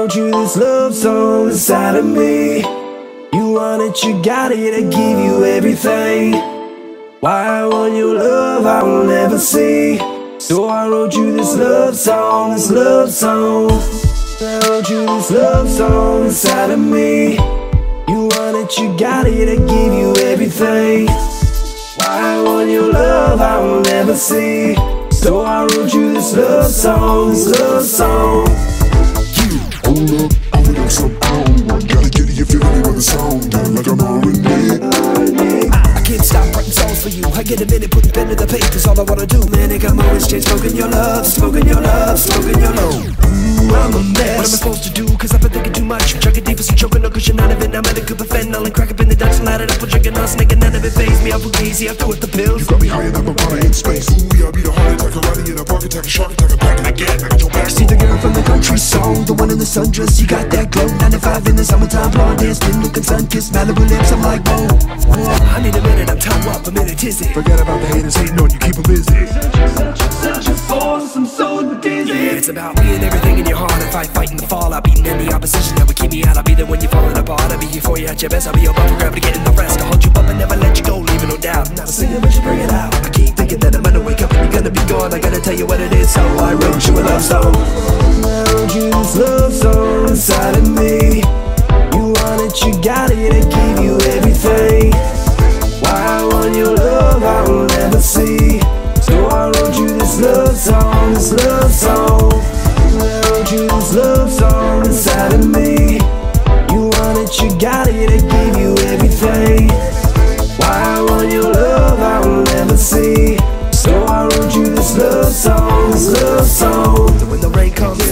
wrote you this love song inside of me. You want it, you got it, I give you everything. Why I want your love, I will never see. So I wrote you this love song, this love song. I wrote you this love song inside of me. You want it, you got it, I give you everything. Why I want your love, I will never see. So I wrote you this love song, this love song. Feeling me with the sound. Down like I'm already. I can't stop writing songs for you. I get a minute, put the pen to the paper's all I wanna do. Manic, I'm always chain smoking your love, smoking your love, smoking your love. Ooh, I'm a mess. What am I supposed to do? Cause I've been thinking too much. Chugging deep for some choking, no cushion out of it. I'm at a cup of fentanyl and crack up in the Dutch. Light it up, we're drinking snake, and none of it phase me. I'm fugazi, I threw it the pills. You Got me higher than Nirvana in space. Ooh, yeah, I beat a heart attack, karate in a park attack, a shark attack, a back again. I got your back. See the girl from the country song, the one in the sundress. You got that 95 in the summertime, blonde hair, skin looking sun kissed, Malibu lips. I'm like, whoa. I need a minute, I'm toe up, a minute tizzy. Forget about the haters hating on you, keep them busy. Searching for some so dizzy. It's about me and everything in your heart. If I fight in the fall, I'll beating any opposition that would keep me out. I'll be there when you're falling apart. I'll be here for you at your best. I'll be your bumper grab to get in the rest. I'll hold you up and never let you go, leaving no doubt. Not a single but you bring it out. I keep thinking that I'm gonna wake up and you're gonna be gone. I gotta tell you what it is, so I wrote you a love song. Got I give you everything. Why I want your love, I will never see. So I wrote you this love song, this love song. I wrote you this love song inside of me. You want it, you got it, I give you everything. Why I want your love, I will never see. So I wrote you this love song, this love song. When the rain comes,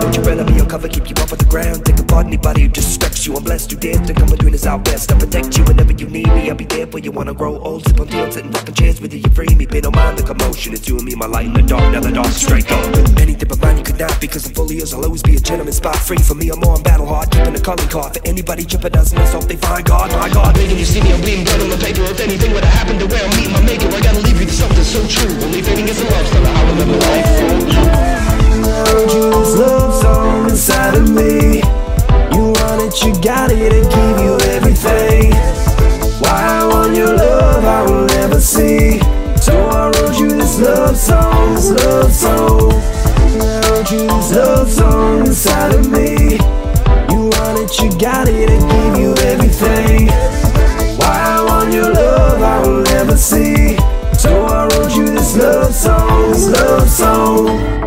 don't you better be on cover, keep you off of the ground. Think about anybody who disrespects you. I'm blessed you did. Think I'm between us out west. I'll protect you whenever you need me. I'll be there for you. Wanna grow old, sip on I'm sitting rocking chairs with you. You free me, pay no mind the commotion. It's you and me, my light in the dark. Now the dark straight dark. Anything but mine you could not because I'm fully yours. I'll always be a gentleman. Spot free for me. I'm more on battle hard, keeping the calling card for anybody jeopardizing us. Hope they find God, my God. Begging you see me, I'm got it, I give you everything. Why I want your love, I will never see. So I wrote you this love song, this love song. I wrote you this love song inside of me. You want it, you got it, I give you everything. Why I want your love, I will never see. So I wrote you this love song, this love song.